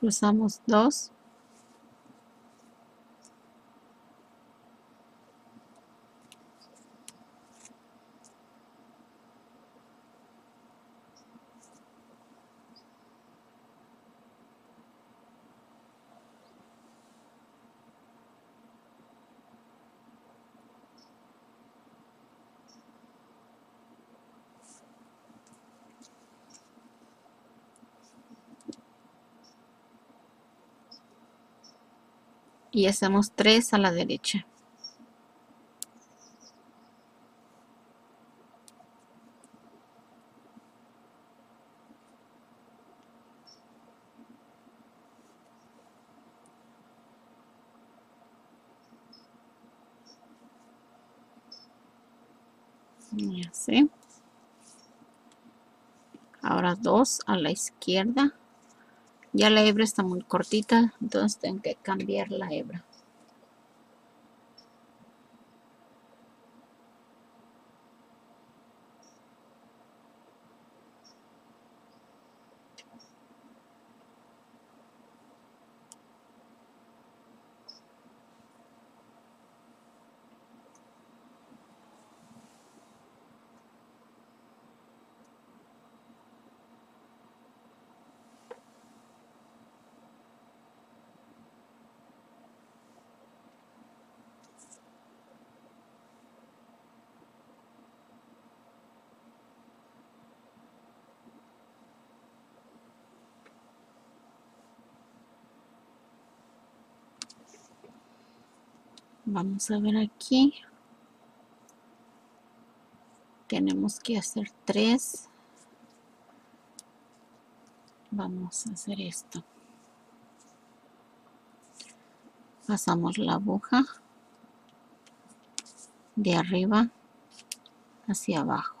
cruzamos dos y hacemos tres a la derecha. Así ahora dos a la izquierda ya la hebra está muy cortita, entonces tengo que cambiar la hebra. Vamos a ver aquí. Tenemos que hacer tres. Vamos a hacer esto. Pasamos la aguja de arriba hacia abajo.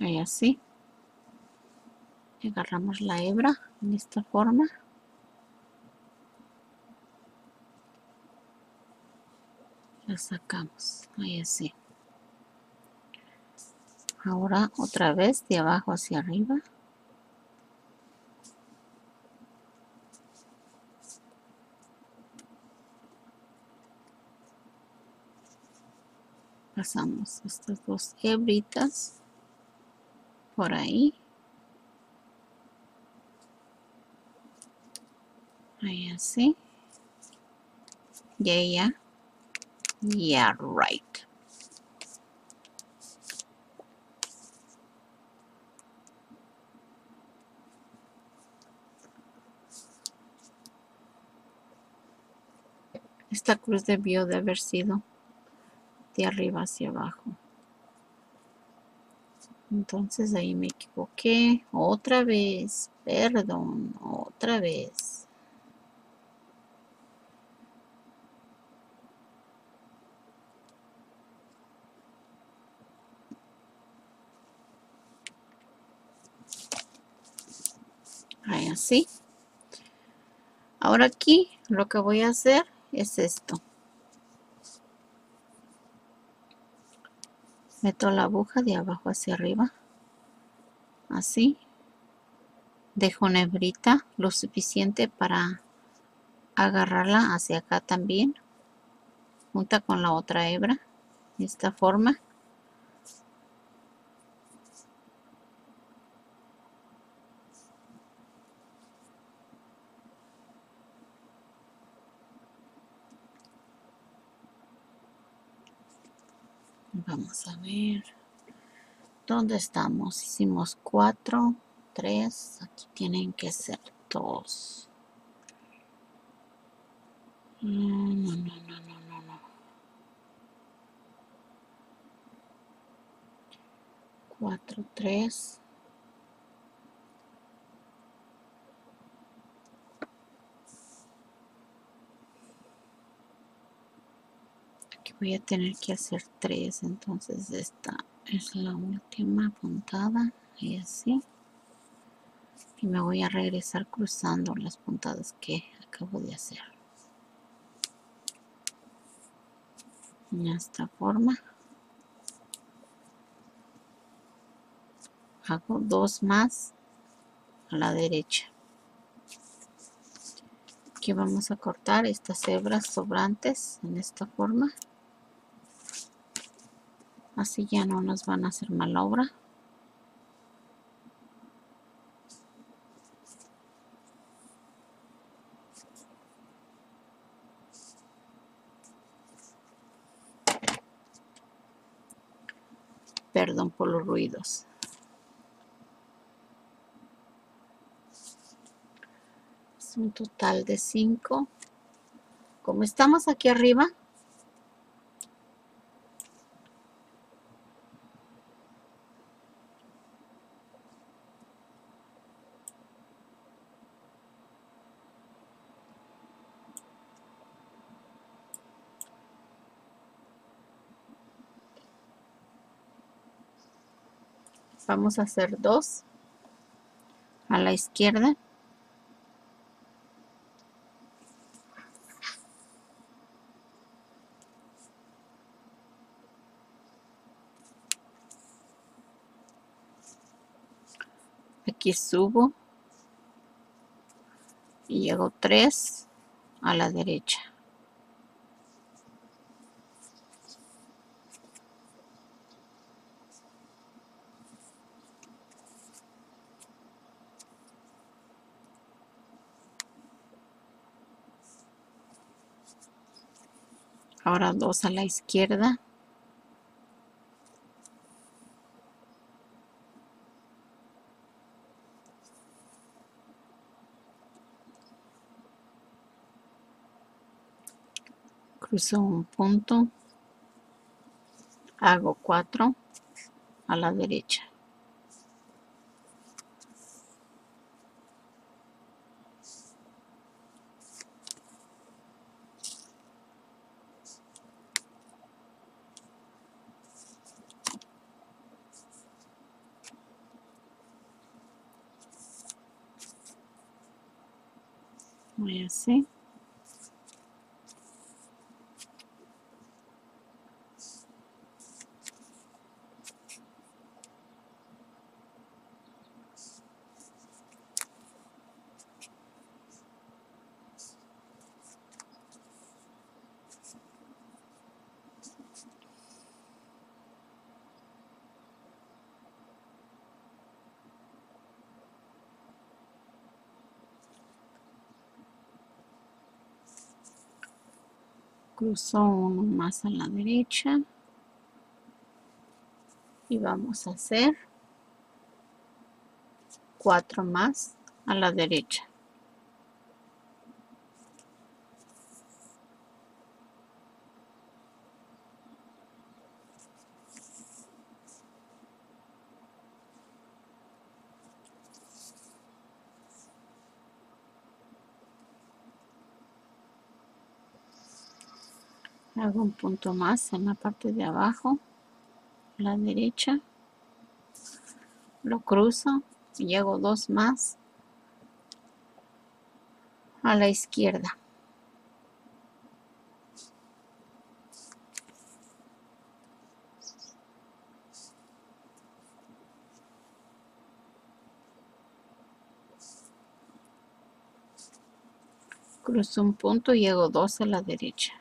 Ahí así. Agarramos la hebra en esta forma sacamos. Ahí así. Ahora otra vez de abajo hacia arriba. Pasamos estas dos hebritas por ahí. Ahí así. Y ella Yeah, right. Esta cruz debió de haber sido de arriba hacia abajo. Entonces ahí me equivoqué. Otra vez. Perdón. Otra vez. Así. Ahora aquí lo que voy a hacer es esto. Meto la aguja de abajo hacia arriba. Así. Dejo una hebrita lo suficiente para agarrarla hacia acá también. Junta con la otra hebra. De esta forma. Vamos a ver. ¿Dónde estamos? Hicimos cuatro, tres. Aquí tienen que ser dos. No, no, no, no, no, no. Cuatro, tres. Voy a tener que hacer tres entonces esta es la última puntada y así. Y me voy a regresar cruzando las puntadas que acabo de hacer. De esta forma. Hago dos más a la derecha. Aquí vamos a cortar estas hebras sobrantes en esta forma así ya no nos van a hacer mal obra. Perdón por los ruidos. Es un total de 5 como estamos aquí arriba vamos a hacer dos a la izquierda. Aquí subo y hago tres a la derecha ahora dos a la izquierda. Cruzo un punto. Hago cuatro a la derecha voy así cruzo uno más a la derecha. Y vamos a hacer cuatro más a la derecha hago un punto más en la parte de abajo la derecha. Lo cruzo y hago dos más a la izquierda. Cruzo un punto y hago dos a la derecha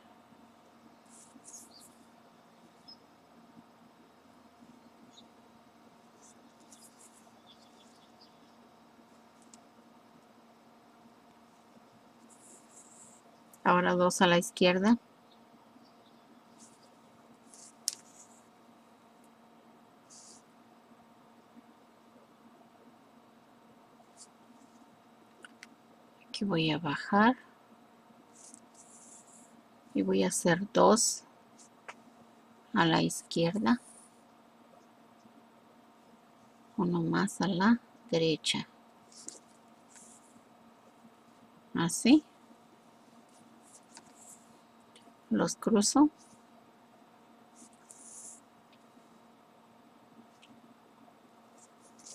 ahora dos a la izquierda. Aquí voy a bajar. Y voy a hacer dos a la izquierda. Uno más a la derecha. Así los cruzo